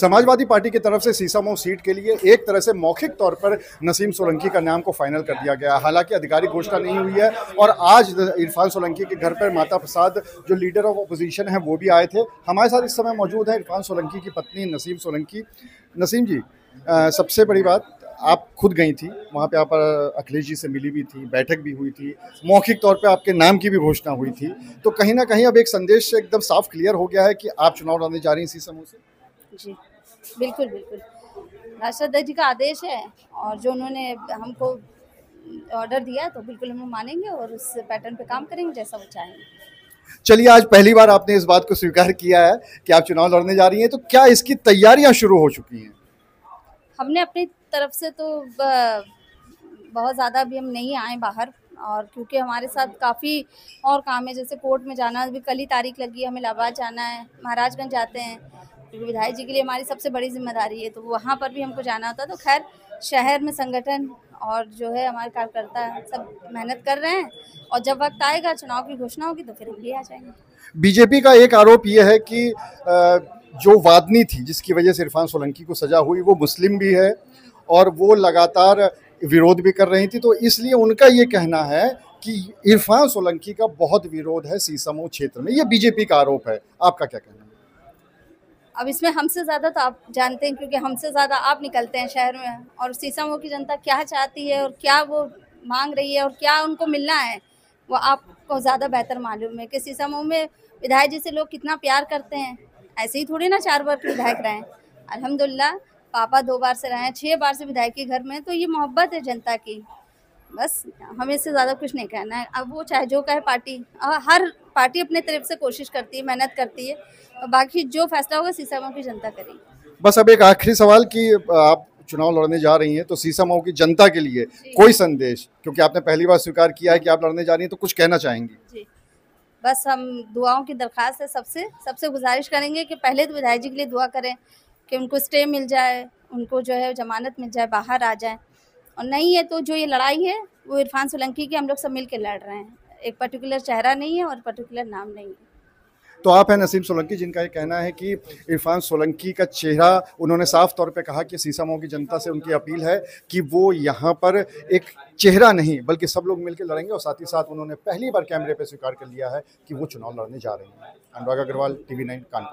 Samajwadi party की तरफ़ से सीसामऊ सीट के लिए एक तरह से मौखिक तौर पर नसीम सोलंकी का नाम को फाइनल कर दिया गया। हालाँकि आधिकारिक घोषणा नहीं हुई है और आज इरफान सोलंकी के घर पर माता प्रसाद जो लीडर ऑफ़ अपोजिशन है वो भी आए थे। हमारे साथ इस समय मौजूद है इरफान सोलंकी की पत्नी नसीम सोलंकी। नसीम जी आ, सबसे बड़ी बात आप खुद गई थी वहाँ पे आप अखिलेश जी से मिली भी थी बैठक भी हुई थी मौखिक तौर पे आपके नाम की भी घोषणा हुई थी। तो कहीं ना कहीं अब एक संदेश एकदम साफ़ क्लियर हो गया है कि आप चुनाव लड़ने जा रही हैं इसी समूह से। जी। बिल्कुल बिल्कुल। राष्ट्रपति जी का आदेश है और जो उन्होंने हमको ऑर्डर दिया तो बिल्कुल हम मानेंगे और उस पैटर्न पे काम करेंगे जैसा वो चाहेंगे। चलिए आज पहली बार आपने इस बात को स्वीकार किया है कि आप चुनाव लड़ने जा रही हैं तो क्या इसकी तैयारियाँ शुरू हो चुकी हैं? हमने अपनी तरफ़ से तो बहुत ज़्यादा भी हम नहीं आए बाहर और क्योंकि हमारे साथ काफ़ी और काम है जैसे कोर्ट में जाना अभी कल ही तारीख लगी है हमें इलाहाबाद जाना है महाराजगंज जाते हैं। क्योंकि विधायक जी के लिए हमारी सबसे बड़ी ज़िम्मेदारी है। तो वहाँ पर भी हमको जाना होता। तो खैर, शहर में संगठन और जो है हमारे कार्यकर्ता सब मेहनत कर रहे हैं और जब वक्त आएगा, चुनाव की घोषणा होगी तो फिर हम भी आ जाएँगे। बीजेपी का एक आरोप ये है कि जो वादनी थी, जिसकी वजह से इरफान सोलंकी को सजा हुई, वो मुस्लिम भी है और वो लगातार विरोध भी कर रही थी। तो इसलिए उनका ये कहना है कि इरफान सोलंकी का बहुत विरोध है सीसमो क्षेत्र में। ये बीजेपी का आरोप है। आपका क्या कहना अब इसमें हमसे ज़्यादा तो आप जानते हैं, क्योंकि हमसे ज़्यादा आप निकलते हैं शहर में, और सीसामो की जनता क्या चाहती है और क्या वो मांग रही है और क्या उनको मिलना है, वो आपको ज़्यादा बेहतर मालूम है। कि सीसामो में विधायक जी से लोग कितना प्यार करते हैं, ऐसे ही थोड़ी ना चार बार विधायक रहे अल्हम्दुलिल्लाह, पापा दो बार से रहे हैं छः बार से विधायक के घर में तो ये मोहब्बत है जनता की। बस, हमें इससे ज़्यादा कुछ नहीं कहना है। अब वो चाहे जो कहे पार्टी हर पार्टी अपने तरफ़ से कोशिश करती है मेहनत करती है और बाकी जो फैसला होगा सीसामऊ की जनता करेगी। बस अब एक आखिरी सवाल कि आप चुनाव लड़ने जा रही हैं तो सीसामऊ की जनता के लिए कोई संदेश क्योंकि आपने पहली बार स्वीकार किया है कि आप लड़ने जा रही हैं तो कुछ कहना चाहेंगी? जी। बस हम दुआओं की दरख्वास्त है सबसे सबसे गुजारिश करेंगे कि पहले तो विधायक जी के लिए दुआ करें कि उनको स्टे मिल जाए उनको जो है जमानत मिल जाए बाहर आ जाए। और नहीं है तो जो ये लड़ाई है वो इरफान सोलंकी की हम लोग सब मिल के लड़ रहे हैं। एक पर्टिकुलर चेहरा नहीं है और पर्टिकुलर नाम नहीं है। तो आप हैं नसीम सोलंकी, जिनका ये कहना है कि इरफान सोलंकी का चेहरा, उन्होंने साफ़ तौर पे कहा कि सीसामऊ की जनता से उनकी अपील है कि वो यहाँ पर एक चेहरा नहीं, बल्कि सब लोग मिलकर लड़ेंगे और साथ ही साथ उन्होंने पहली बार कैमरे पे स्वीकार कर लिया है कि वो चुनाव लड़ने जा रहे हैं। Anurag Agarwal, TV nine, Kanpur.